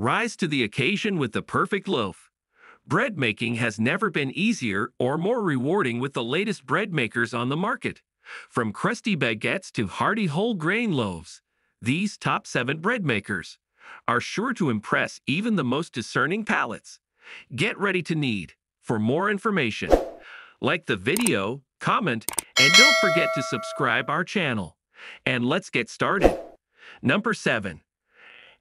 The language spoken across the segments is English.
Rise to the occasion with the perfect loaf. Bread making has never been easier or more rewarding with the latest bread makers on the market. From crusty baguettes to hearty whole grain loaves, these top seven bread makers are sure to impress even the most discerning palates. Get ready to knead. For more information, like the video, comment, and don't forget to subscribe our channel. And let's get started. Number 7.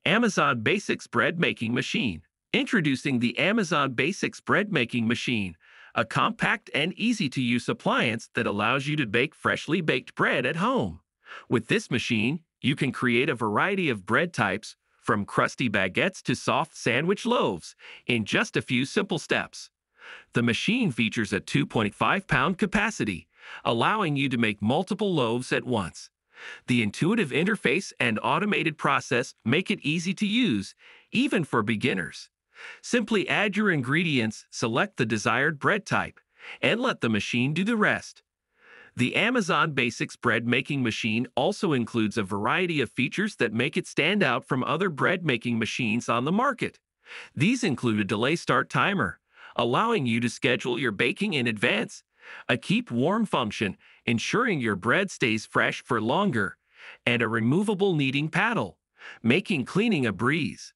Amazon Basics Bread Making Machine. Introducing the Amazon Basics Bread Making Machine, a compact and easy-to-use appliance that allows you to bake freshly baked bread at home. With this machine, you can create a variety of bread types, from crusty baguettes to soft sandwich loaves, in just a few simple steps. The machine features a 2.5 pound capacity, allowing you to make multiple loaves at once. The intuitive interface and automated process make it easy to use, even for beginners. Simply add your ingredients, select the desired bread type, and let the machine do the rest. The Amazon Basics bread making machine also includes a variety of features that make it stand out from other bread making machines on the market. These include a delay start timer, allowing you to schedule your baking in advance, a keep warm function, ensuring your bread stays fresh for longer, and a removable kneading paddle, making cleaning a breeze.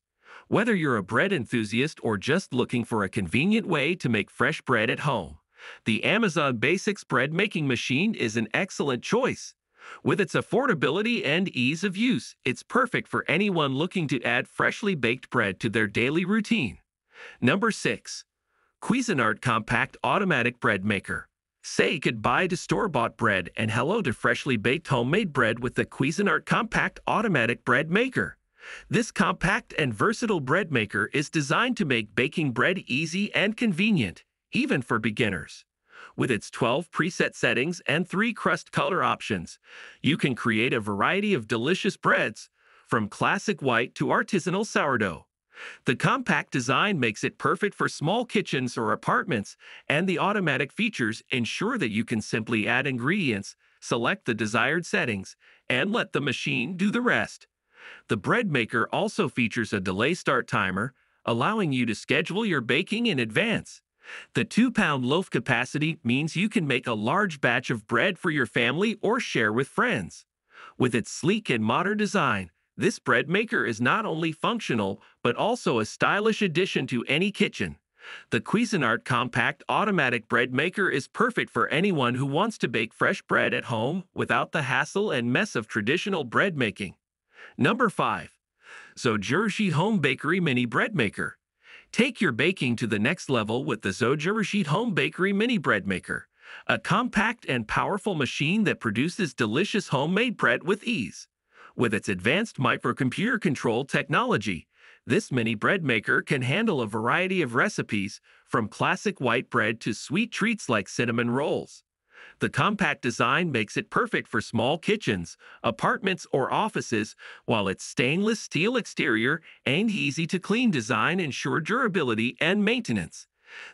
Whether you're a bread enthusiast or just looking for a convenient way to make fresh bread at home, the Amazon Basics bread making machine is an excellent choice. With its affordability and ease of use, it's perfect for anyone looking to add freshly baked bread to their daily routine. Number 6. Cuisinart Compact Automatic Bread Maker. Say goodbye to store-bought bread and hello to freshly baked homemade bread with the Cuisinart Compact Automatic Bread Maker. This compact and versatile bread maker is designed to make baking bread easy and convenient, even for beginners. With its 12 preset settings and three crust color options, you can create a variety of delicious breads, from classic white to artisanal sourdough. The compact design makes it perfect for small kitchens or apartments, and the automatic features ensure that you can simply add ingredients, select the desired settings, and let the machine do the rest. The bread maker also features a delay start timer, allowing you to schedule your baking in advance. The 2-pound loaf capacity means you can make a large batch of bread for your family or share with friends. With its sleek and modern design, this bread maker is not only functional, but also a stylish addition to any kitchen. The Cuisinart Compact Automatic Bread Maker is perfect for anyone who wants to bake fresh bread at home without the hassle and mess of traditional bread making. Number 5. Zojirushi Home Bakery Mini Bread Maker. Take your baking to the next level with the Zojirushi Home Bakery Mini Bread Maker, a compact and powerful machine that produces delicious homemade bread with ease. With its advanced microcomputer control technology, this mini bread maker can handle a variety of recipes, from classic white bread to sweet treats like cinnamon rolls. The compact design makes it perfect for small kitchens, apartments, or offices, while its stainless steel exterior and easy-to-clean design ensure durability and maintenance.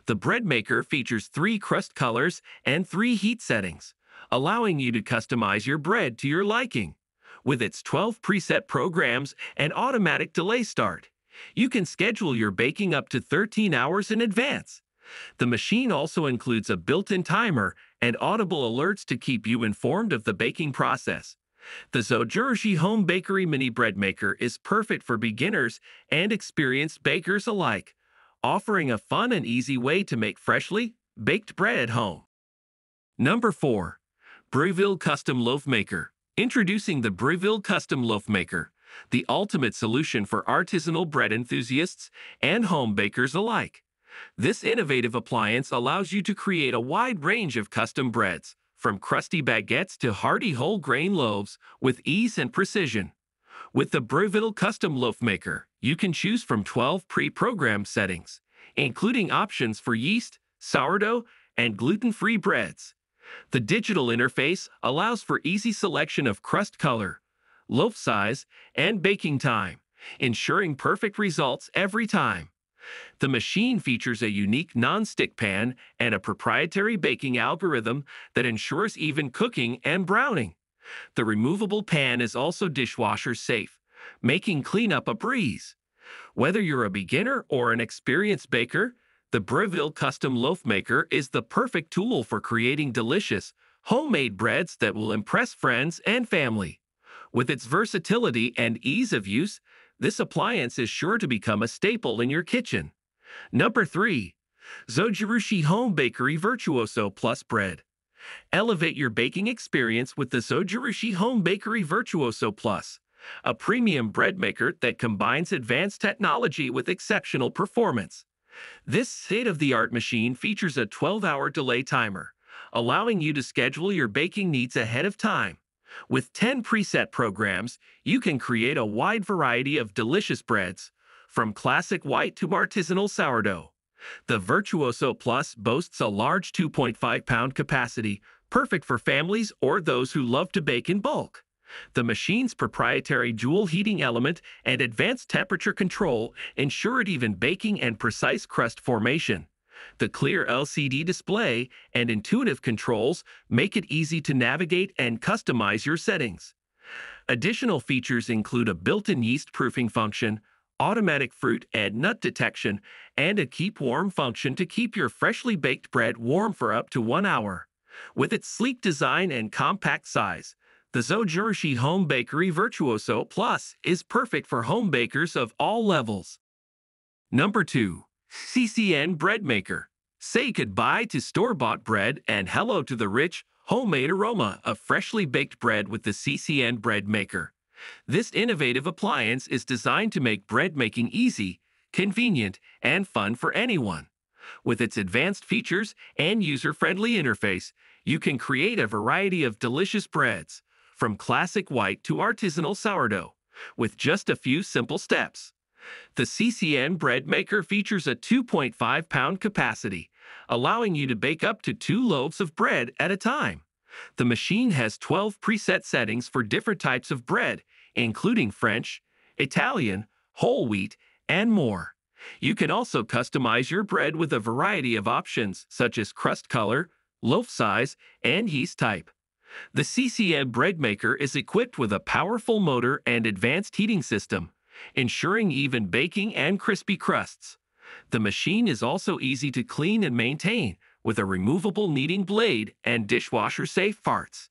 The bread maker features three crust colors and three heat settings, allowing you to customize your bread to your liking. With its 12 preset programs and automatic delay start, you can schedule your baking up to 13 hours in advance. The machine also includes a built-in timer and audible alerts to keep you informed of the baking process. The Zojirushi Home Bakery Mini Bread Maker is perfect for beginners and experienced bakers alike, offering a fun and easy way to make freshly baked bread at home. Number 4. Breville Custom Loaf Maker Introducing the Breville Custom Loaf Maker, the ultimate solution for artisanal bread enthusiasts and home bakers alike. This innovative appliance allows you to create a wide range of custom breads, from crusty baguettes to hearty whole grain loaves, with ease and precision. With the Breville Custom Loaf Maker, you can choose from 12 pre-programmed settings, including options for yeast, sourdough, and gluten-free breads. The digital interface allows for easy selection of crust color, loaf size, and baking time, ensuring perfect results every time. The machine features a unique non-stick pan and a proprietary baking algorithm that ensures even cooking and browning. The removable pan is also dishwasher safe, making cleanup a breeze. Whether you're a beginner or an experienced baker, the Breville Custom Loaf Maker is the perfect tool for creating delicious, homemade breads that will impress friends and family. With its versatility and ease of use, this appliance is sure to become a staple in your kitchen. Number 3. Zojirushi Home Bakery Virtuoso Plus Bread. Elevate your baking experience with the Zojirushi Home Bakery Virtuoso Plus, a premium bread maker that combines advanced technology with exceptional performance. This state-of-the-art machine features a 12-hour delay timer, allowing you to schedule your baking needs ahead of time. With 10 preset programs, you can create a wide variety of delicious breads, from classic white to artisanal sourdough. The Virtuoso Plus boasts a large 2.5-pound capacity, perfect for families or those who love to bake in bulk. The machine's proprietary dual heating element and advanced temperature control ensure it even baking and precise crust formation. The clear LCD display and intuitive controls make it easy to navigate and customize your settings. Additional features include a built-in yeast proofing function, automatic fruit and nut detection, and a keep warm function to keep your freshly baked bread warm for up to one hour. With its sleek design and compact size, the Zojirushi Home Bakery Virtuoso Plus is perfect for home bakers of all levels. Number 2. CCN Bread Maker. Say goodbye to store-bought bread and hello to the rich, homemade aroma of freshly baked bread with the CCN Bread Maker. This innovative appliance is designed to make bread making easy, convenient, and fun for anyone. With its advanced features and user-friendly interface, you can create a variety of delicious breads, from classic white to artisanal sourdough, with just a few simple steps. The CCN bread maker features a 2.5 pound capacity, allowing you to bake up to two loaves of bread at a time. The machine has 12 preset settings for different types of bread, including French, Italian, whole wheat, and more. You can also customize your bread with a variety of options such as crust color, loaf size, and yeast type. The CCN bread maker is equipped with a powerful motor and advanced heating system, ensuring even baking and crispy crusts. The machine is also easy to clean and maintain with a removable kneading blade and dishwasher-safe parts.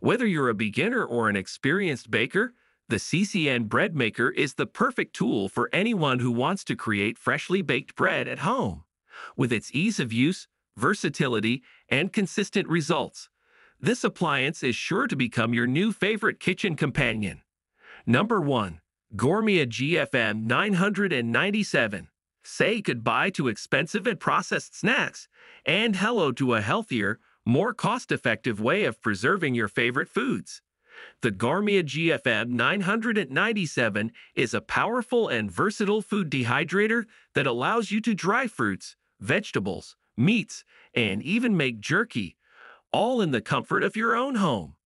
Whether you're a beginner or an experienced baker, the CCN bread maker is the perfect tool for anyone who wants to create freshly baked bread at home. With its ease of use, versatility, and consistent results, this appliance is sure to become your new favorite kitchen companion. Number 1. Gourmia GFM 997. Say goodbye to expensive and processed snacks and hello to a healthier, more cost-effective way of preserving your favorite foods. The Gourmia GFM 997 is a powerful and versatile food dehydrator that allows you to dry fruits, vegetables, meats, and even make jerky all in the comfort of your own home.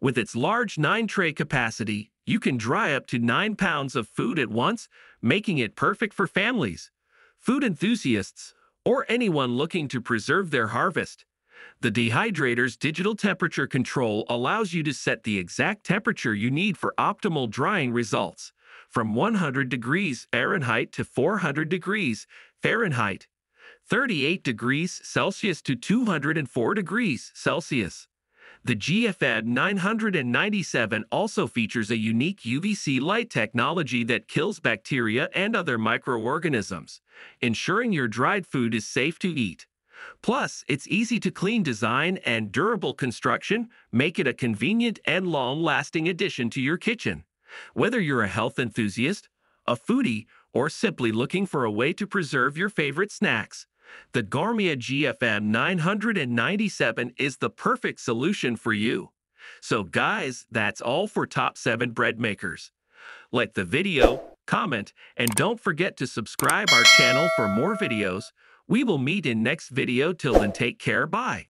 With its large 9-tray capacity, you can dry up to 9 pounds of food at once, making it perfect for families, food enthusiasts, or anyone looking to preserve their harvest. The dehydrator's digital temperature control allows you to set the exact temperature you need for optimal drying results, from 100 degrees Fahrenheit to 400 degrees Fahrenheit. 38 degrees Celsius to 204 degrees Celsius. The GFM 997 also features a unique UVC light technology that kills bacteria and other microorganisms, ensuring your dried food is safe to eat. Plus, its easy-to-clean design and durable construction make it a convenient and long-lasting addition to your kitchen. Whether you're a health enthusiast, a foodie, or simply looking for a way to preserve your favorite snacks, the Gourmia GFM 997 is the perfect solution for you. So guys, that's all for top 7 bread makers. Like the video, comment, and don't forget to subscribe our channel for more videos. We will meet in next video till then take care bye.